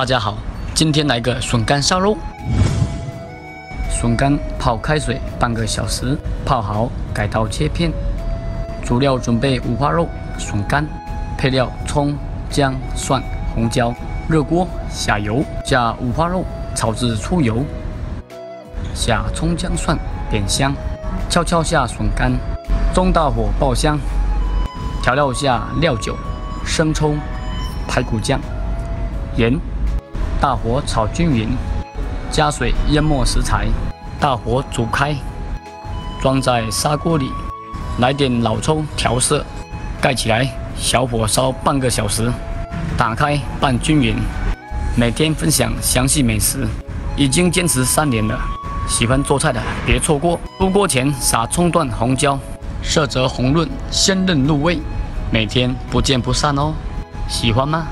大家好，今天来个笋干烧肉。笋干泡开水半个小时，泡好改刀切片。主料准备五花肉、笋干，配料葱、姜、蒜、红椒。热锅下油，下五花肉炒至出油，下葱姜蒜煸香，悄悄下笋干，中大火爆香。调料下料酒、生抽、排骨酱、盐，大火炒均匀，加水淹没食材，大火煮开，装在砂锅里，来点老抽调色，盖起来，小火烧半个小时，打开拌均匀。每天分享详细美食，已经坚持三年了。喜欢做菜的别错过。出锅前撒葱段、红椒。色泽红润，鲜嫩入味，每天不见不散哦。喜欢吗？